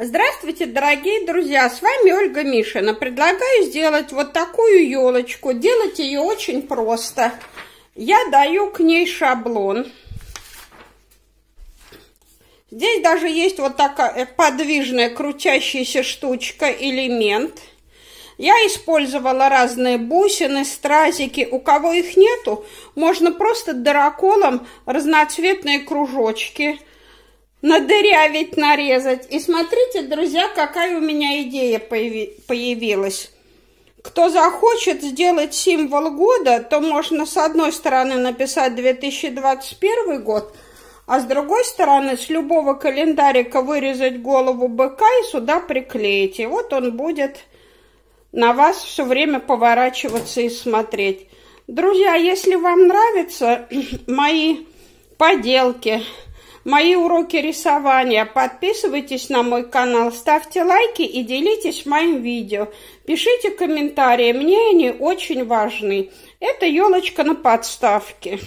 Здравствуйте, дорогие друзья! С вами Ольга Мишина. Предлагаю сделать вот такую елочку. Делать ее очень просто. Я даю к ней шаблон. Здесь даже есть вот такая подвижная крутящаяся штучка, элемент. Я использовала разные бусины, стразики. У кого их нету, можно просто дыроколом разноцветные кружочки надырявить, нарезать. И смотрите, друзья, какая у меня идея появилась. Кто захочет сделать символ года, то можно с одной стороны написать 2021 год, а с другой стороны с любого календарика вырезать голову быка и сюда приклеить. И вот он будет на вас все время поворачиваться и смотреть. Друзья, если вам нравятся мои поделки, мои уроки рисования. Подписывайтесь на мой канал, ставьте лайки и делитесь моим видео. Пишите комментарии, мне они очень важны. Это елочка на подставке.